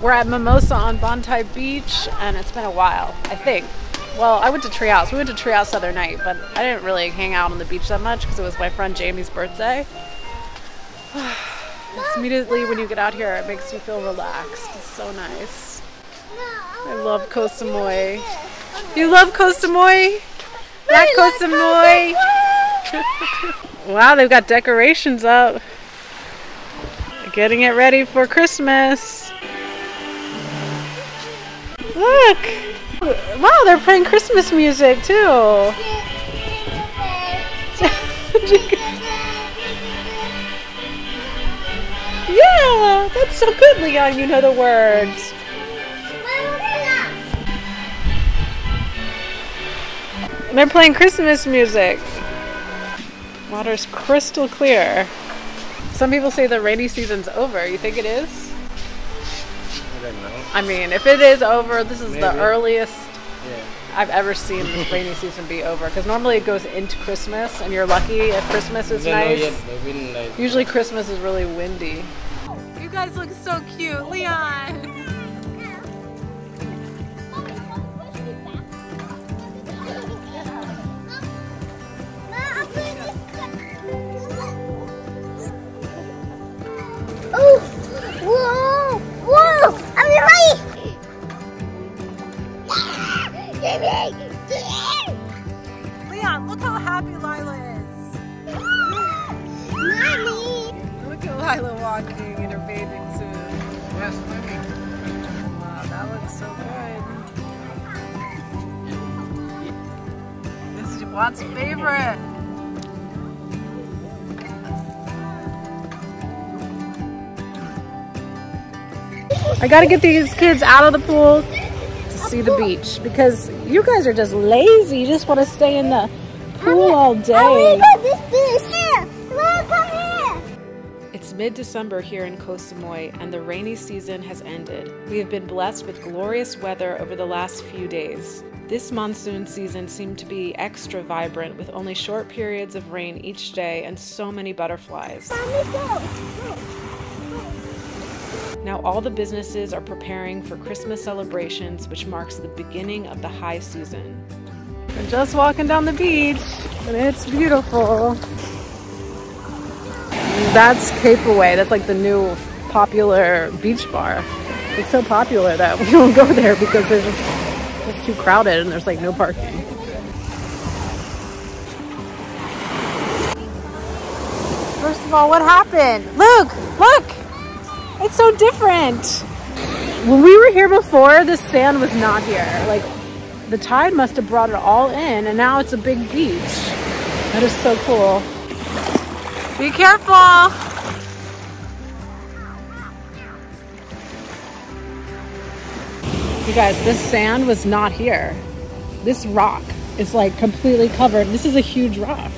We're at Mimosa on Bontai Beach, and it's been a while, I think. Well, I went to Treehouse. We went to Treehouse the other night, but I didn't really hang out on the beach that much because it was my friend Jamie's birthday. it's immediately when you get out here, it makes you feel relaxed. It's so nice. I love Koh Samui. You love Koh Samui? Not Koh Samui. wow, they've got decorations up. Getting it ready for Christmas. Look! Wow, they're playing Christmas music too. yeah, that's so good, Leon. You know the words. They're playing Christmas music. Water's crystal clear. Some people say the rainy season's over. You think it is? I don't know. I mean, if it is over, this is the earliest Yeah. I've ever seen this rainy season be over. Because normally it goes into Christmas, and you're lucky if Christmas is I don't know nice. yet. Usually Christmas is really windy. You guys look so cute, Leon. Gotta get these kids out of the pool to see the beach because you guys are just lazy. You just want to stay in the pool all oh, day. want to go this beach. Here, Mom, come here. It's mid December here in Koh Samui, and the rainy season has ended. We have been blessed with glorious weather over the last few days. This monsoon season seemed to be extra vibrant with only short periods of rain each day and so many butterflies. Mommy, go. Now, all the businesses are preparing for Christmas celebrations, which marks the beginning of the high season. We're just walking down the beach, and it's beautiful. That's Cape Away. That's like the new popular beach bar. It's so popular that we don't go there because there's just it's too crowded and there's like no parking. First of all, what happened? Luke, look! It's so different. When we were here before, the sand was not here. Like the tide must have brought it all in and now it's a big beach. That is so cool. Be careful. You guys, this sand was not here. This rock is like completely covered. This is a huge rock.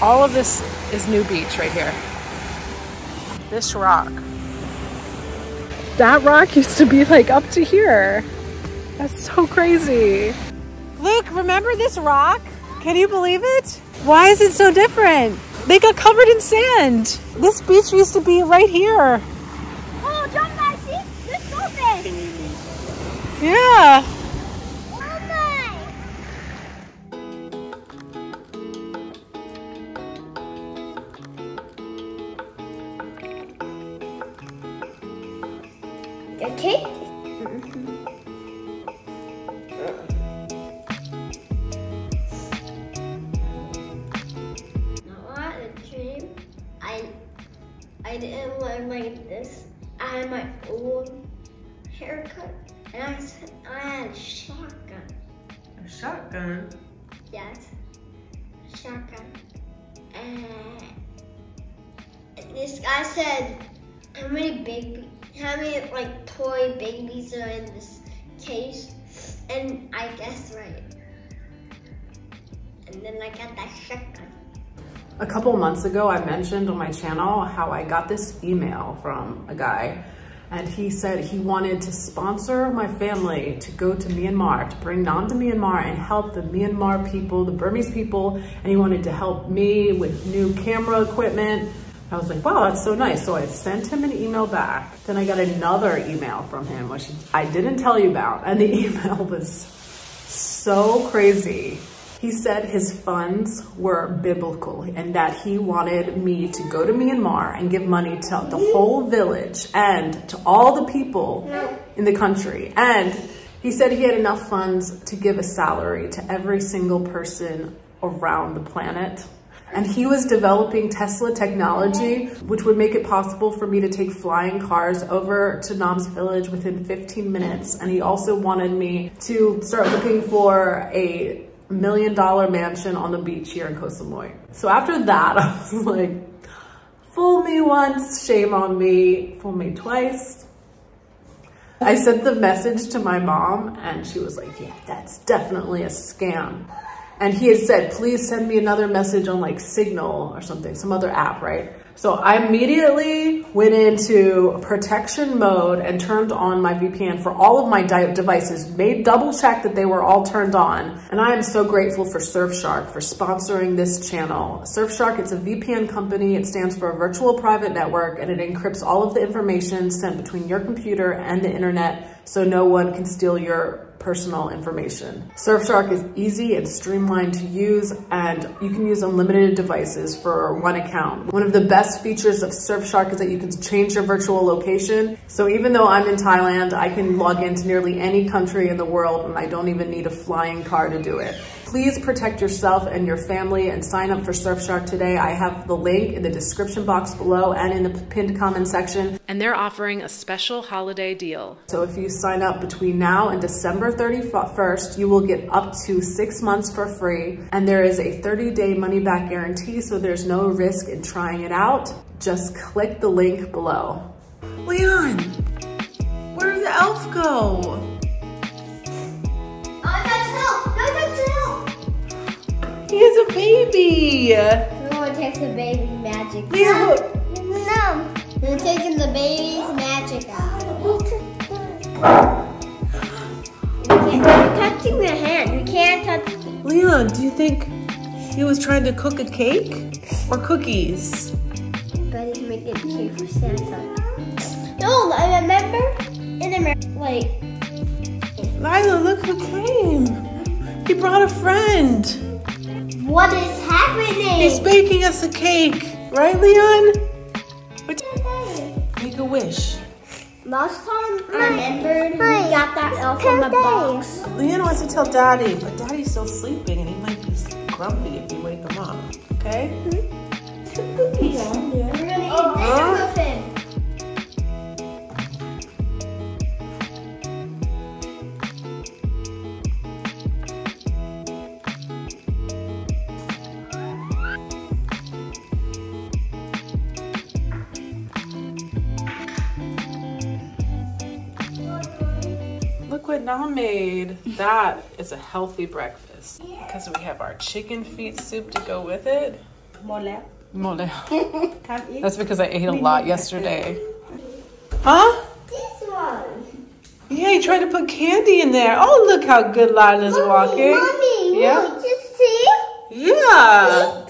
All of this is New Beach right here. This rock. That rock used to be like up to here. That's so crazy. Luke, remember this rock? Can you believe it? Why is it so different? They got covered in sand. This beach used to be right here. Oh, jump back, see? This open. Yeah. This guy said, "How many baby, how many like toy babies are in this case?" And I guess right. And then I got that shotgun. A couple months ago, I mentioned on my channel how I got this email from a guy and he said he wanted to sponsor my family to go to Myanmar, to bring Nam to Myanmar and help the Myanmar people, the Burmese people, and he wanted to help me with new camera equipment I was like, wow, that's so nice. So I sent him an email back. Then I got another email from him, which I didn't tell you about. And the email was so crazy. He said his funds were biblical and that he wanted me to go to Myanmar and give money to the whole village and to all the people in the country. And he said he had enough funds to give a salary to every single person around the planet. And he was developing Tesla technology, which would make it possible for me to take flying cars over to Nam's village within 15 minutes. And he also wanted me to start looking for a million dollar mansion on the beach here in Koh Samui. So after that, I was like, fool me once, shame on me, fool me twice. I sent the message to my mom and she was like, yeah, that's definitely a scam. And he had said, please send me another message on like Signal or something, some other app, right? So I immediately went into protection mode and turned on my VPN for all of my devices, made double check that they were all turned on. And I am so grateful for Surfshark for sponsoring this channel. Surfshark, it's a VPN company. It stands for a virtual private network and it encrypts all of the information sent between your computer and the internet so no one can steal your personal information. Surfshark is easy and streamlined to use and you can use unlimited devices for one account. One of the best features of Surfshark is that you can change your virtual location. So even though I'm in Thailand, I can log into nearly any country in the world and I don't even need a flying car to do it. Please protect yourself and your family and sign up for Surfshark today. I have the link in the description box below and in the pinned comment section. And they're offering a special holiday deal. So if you sign up between now and December 31st, you will get up to six months for free. And there is a 30 day money back guarantee. So there's no risk in trying it out. Just click the link below. Leon, where did the elf go? Oh, He is a baby. No one takes the baby's magic out. look. No. You're taking the baby's magic out. You can't, you're touching the hand. You can't touch Leon, do you think he was trying to cook a cake or cookies? But he's making cake for Santa. No, I remember in America, like, Lyla, look who came. He brought a friend. What is happening? He's baking us a cake. Right, Leon? What- Make a wish. Last time I um, remembered, we got that elf from the box. Leon wants to tell Daddy, but Daddy's still sleeping and he might be grumpy if you wake him up. Okay? We're gonna eat dinner with him. Look what Nam made. That is a healthy breakfast because we have our chicken feet soup to go with it. Mole. Mole. That's because I ate a lot yesterday. Huh? This one. Yeah, you tried to put candy in there. Oh, look how good Lyla's walking. Mommy, Yeah. look, just see? Yeah.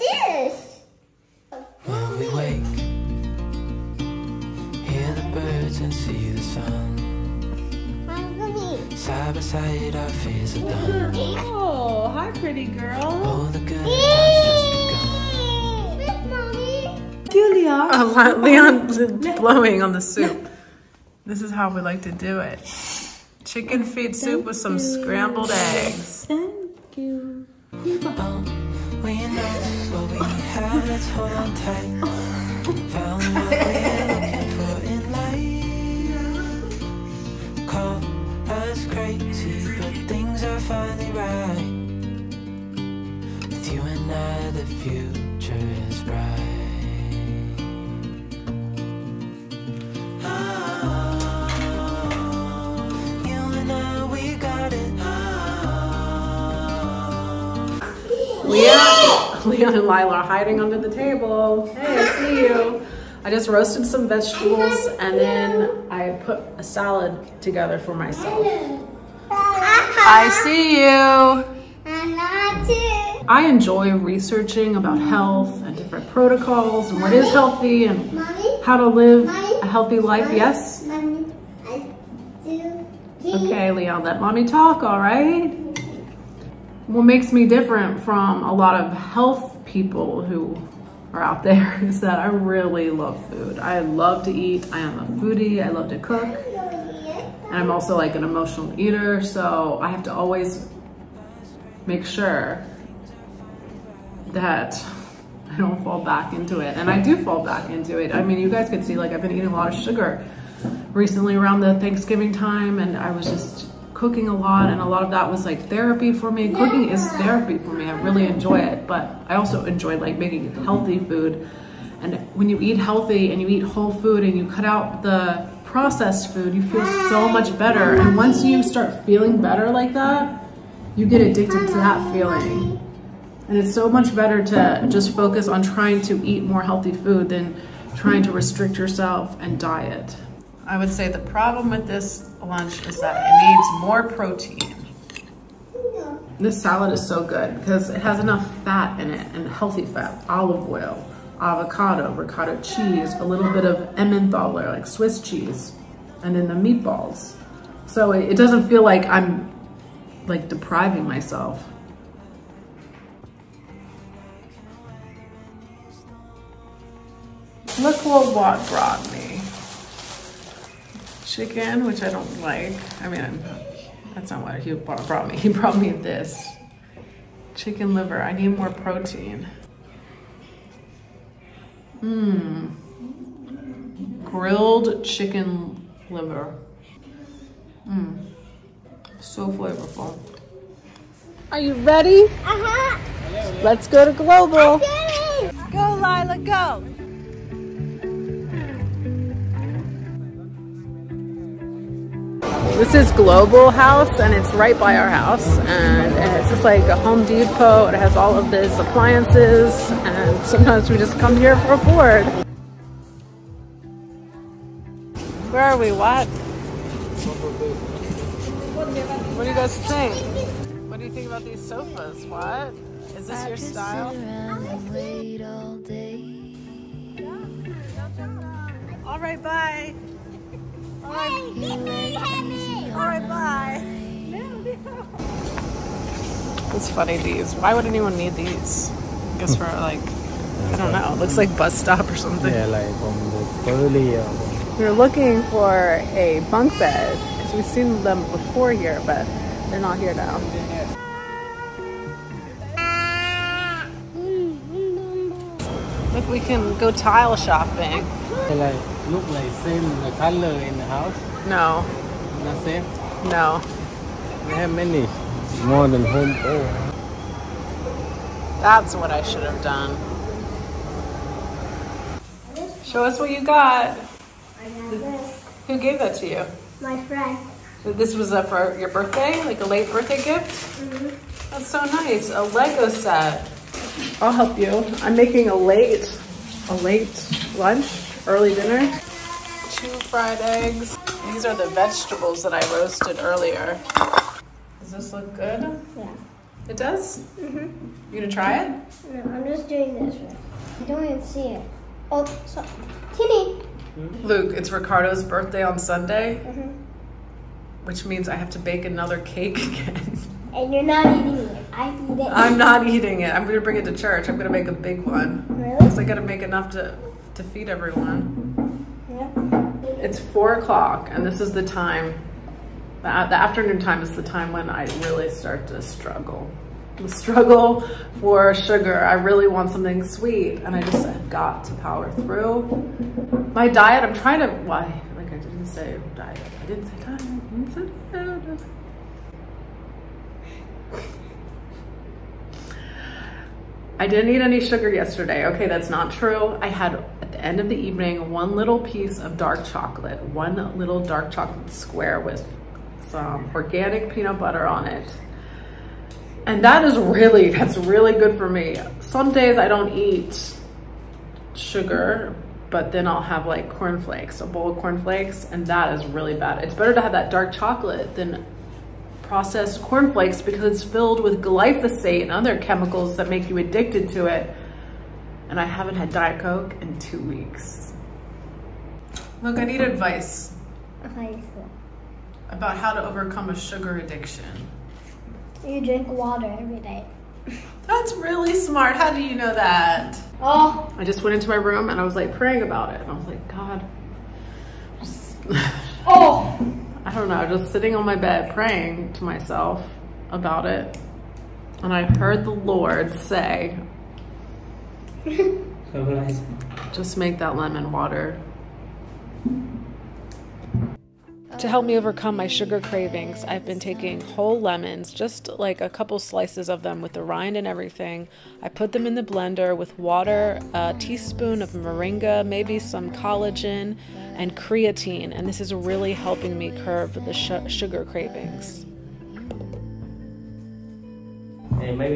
Mommy. Side by side, our fears are done. Oh, hi, pretty girl. All the good has just begun. Mommy. Julia. Oh, Leon's blowing on the soup. This is how we like to do it. Chicken feet soup with some scrambled eggs. Thank you. Oh, know the future is bright. Oh, you and I, we got it. Leon, Leon and Lyla are hiding under the table. Hey, I see you. I just roasted some vegetables and then I put a salad together for myself. I see you. And I too. I enjoy researching about health and different protocols and what is healthy and how to live a healthy life. Yes? I do. Okay, Leon, let mommy talk, all right? What makes me different from a lot of health people who are out there is that I really love food. I love to eat. I am a foodie. I love to cook. And I'm also like an emotional eater, so I have to always make sure that I don't fall back into it. And I do fall back into it. I mean, you guys can see like I've been eating a lot of sugar recently around the Thanksgiving time and I was just cooking a lot and a lot of that was like therapy for me. Cooking is therapy for me. I really enjoy it, but I also enjoy like making healthy food. And when you eat healthy and you eat whole food and you cut out the processed food, you feel so much better. And once you start feeling better like that, you get addicted to that feeling. And it's so much better to just focus on trying to eat more healthy food than trying to restrict yourself and diet. I would say the problem with this lunch is that it needs more protein. This salad is so good because it has enough fat in it and healthy fat, olive oil, avocado, ricotta cheese, a little bit of Emmentaler, like Swiss cheese, and then the meatballs. So it, it doesn't feel like I'm like depriving myself. Look what Wat brought me. Chicken, which I don't like. I mean, I'm, that's not what he brought me. He brought me this. Chicken liver. I need more protein. Mmm. Grilled chicken liver. Mmm. So flavorful. Are you ready? Uh-huh. Let's go to Global. Daddy! Go, Lyla, go. This is Global House and it's right by our house and, and it's just like a Home Depot. It has all of this appliances and sometimes we just come here for a board. Where are we? What? What do you guys think? What do you think about these sofas? What? Is this your style? All right, bye. All right, all right, bye. It's funny these. Why would anyone need these? I guess for like, I don't know. It looks like bus stop or something. Yeah, like from the early We are looking for a bunk bed because we've seen them before here, but they're not here now. Look, we can go tile shopping. like look like same the color in the house. No, Not same. no. We have many more than home oh. That's what I should have done. Show us what you got. I got this. Who gave that to you? My friend. This was uh, for your birthday, like a late birthday gift? Mm-hmm. That's so nice. A Lego set. I'll help you. I'm making a late, a late lunch, early dinner. Two fried eggs. These are the vegetables that I roasted earlier. Does this look good? Yeah. It does? Mm-hmm. You gonna try it? No, I'm just doing this right. I don't even see it. Oh, so, Tinny. Luke, it's Ricardo's birthday on Sunday, Mm-hmm. which means I have to bake another cake again. And you're not eating it. I eat it. I'm not eating it. I'm gonna bring it to church. I'm gonna make a big one. Really? Because I gotta make enough to, to feed everyone. Yeah. It's four o'clock, and this is the time, the, the afternoon time is the time when I really start to struggle. The struggle for sugar. I really want something sweet, and I just have got to power through. My diet, I'm trying to, why? Like I didn't say diet. I didn't say diet. I didn't say diet. I didn't eat any sugar yesterday. Okay, that's not true. I had, at the end of the evening, one little piece of dark chocolate, one little dark chocolate square with some organic peanut butter on it. And that is really, that's really good for me. Some days I don't eat sugar, but then I'll have like cornflakes, a bowl of cornflakes, and that is really bad. It's better to have that dark chocolate than processed cornflakes because it's filled with glyphosate and other chemicals that make you addicted to it. And I haven't had Diet Coke in two weeks. Look, I need advice about how to overcome a sugar addiction. You drink water every day. That's really smart. How do you know that? Oh, I just went into my room and I was like praying about it. And I was like, God, just, oh. I don't know, just sitting on my bed praying to myself about it. And I heard the Lord say, just make that lemon water. To help me overcome my sugar cravings, I've been taking whole lemons, just like a couple slices of them with the rind and everything. I put them in the blender with water, a teaspoon of moringa, maybe some collagen, and creatine, and this is really helping me curb the sh- sugar cravings. ไม่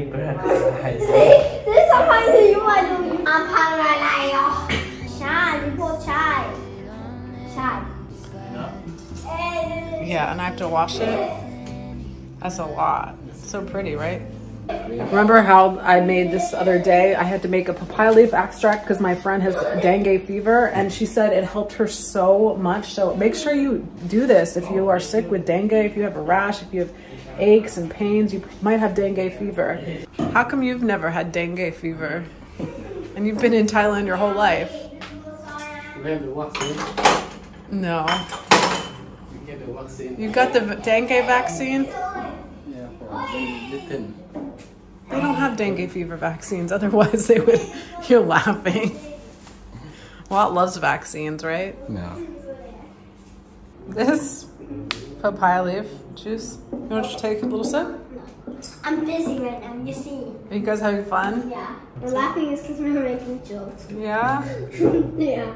Yeah, and I have to wash it. That's a lot. It's so pretty, right? Remember how I made this other day? I had to make a papaya leaf extract because my friend has dengue fever, and she said it helped her so much. So make sure you do this if you are sick with dengue, if you have a rash, if you have aches and pains, you might have dengue fever. How come you've never had dengue fever? And you've been in Thailand your whole life? We have the vaccine. No. We get the vaccine. You got the dengue vaccine? Yeah, for very. They don't have dengue fever vaccines, otherwise they would. You're laughing. Wat loves vaccines, right? No. This papaya leaf juice. You want to take a little sip? No. I'm busy right now, you see. Are you guys having fun? Yeah. We're laughing is because we're making jokes. Yeah. yeah.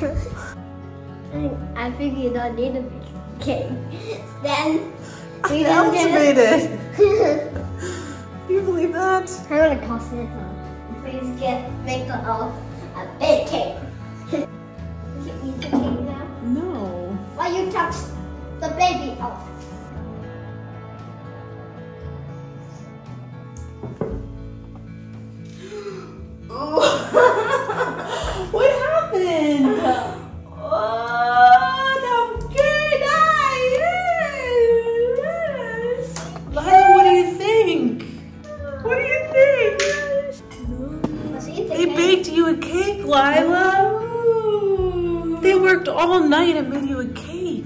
I, I think you don't need a big cake. Then we don't get made it. Can you believe that? How gonna cost it? huh? Please get make a, a big cake. you can eat the cake now. No. Why you touch the baby off? Worked all night and made you a cake.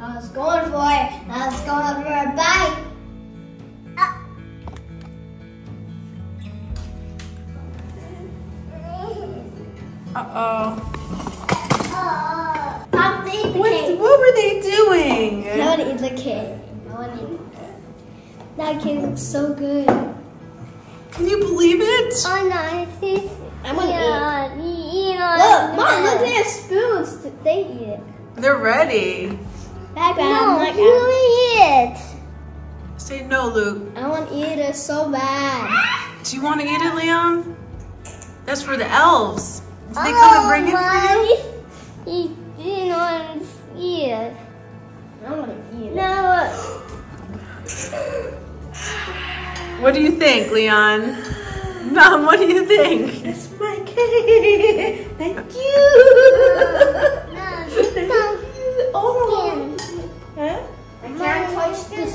I was going for it. I was going for a bite. Ah. Uh-oh. To eat the What, cake. what were they doing? I want to eat the cake. I want to eat it. That cake looks so good. Can you believe it? Oh, nice. I spoons. They eat it. They're ready. Bye, bye. No, you uh, eat it. Say no, Luke. I want to eat it so bad. Do you want to eat it, Leon? That's for the elves. Did they come and bring it for you? Oh, he didn't want to eat it. I want to eat it. No. What do you think, Leon? Mom, what do you think? Thank you. No, Thank you. Oh. Huh? I can't oh, the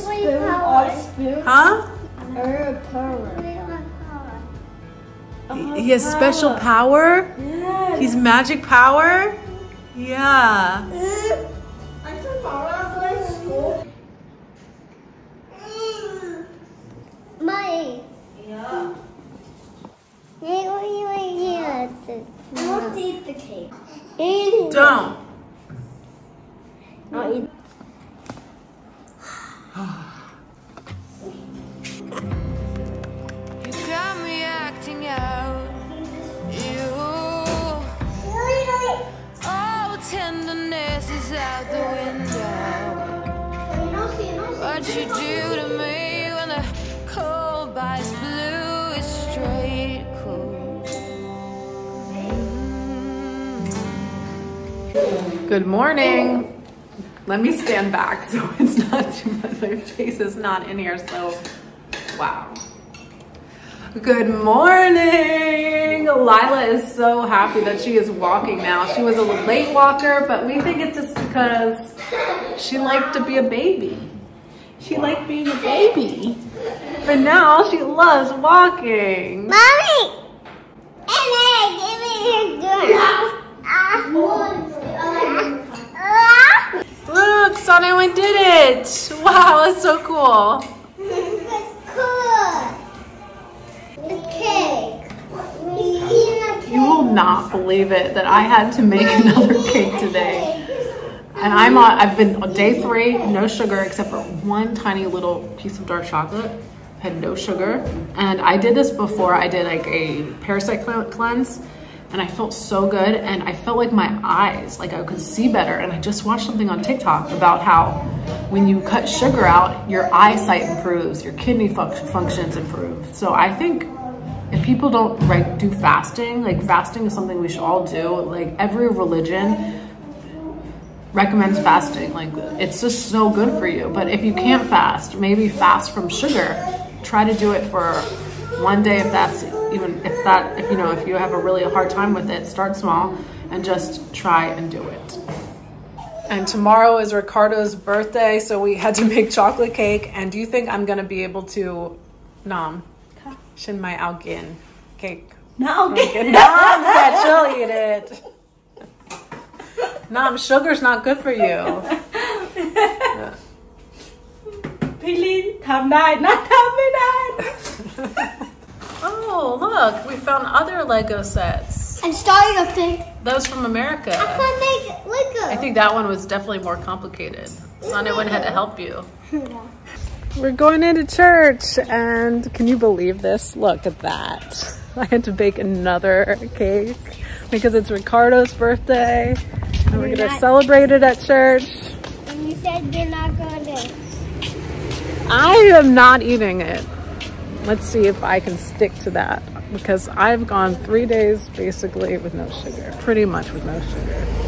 spoon. Huh? He has special power. Yes. He's magic power. Yeah. Mommy. Yeah. Wait, wait, wait. Don't. Me stand back so it's not too much. My face is not in here, so wow. Good morning. Lyla is so happy that she is walking now. She was a late walker, but we think it's just because she liked to be a baby. She liked being a baby. But now she loves walking. Mommy! Ellie, give me your Look, Sonny did it. Wow, that's so cool. The cake. He's You will not believe it that I had to make another cake today. And I'm on, I've been on day three, no sugar except for one tiny little piece of dark chocolate. Had no sugar. And I did this before I did like a parasite cleanse. And I felt so good. And I felt like my eyes, like I could see better. And I just watched something on TikTok about how when you cut sugar out, your eyesight improves, your kidney func- functions improve. So I think if people don't like do fasting, like fasting is something we should all do. Like every religion recommends fasting. Like it's just so good for you. But if you can't fast, maybe fast from sugar. Try to do it for one day if that's even if that, if you know, if you have a really hard time with it, start small and just try and do it. And tomorrow is Ricardo's birthday, so we had to make chocolate cake. And do you think I'm gonna be able to nom shin my algin cake? No, okay. Nam said she'll eat it. Nam, sugar's not good for you. พี่ลินทำได้นะทำไม่ได้ Oh, look, we found other Lego sets. I'm starting a thing. Those from America. I can make Lego. I think that one was definitely more complicated. Sonny went had to help you. We're going into church, and can you believe this? Look at that. I had to bake another cake because it's Ricardo's birthday, and we're You're gonna not- celebrate it at church. And you said you're not going to. I am not eating it. Let's see if I can stick to that because I've gone three days basically with no sugar, pretty much with no sugar.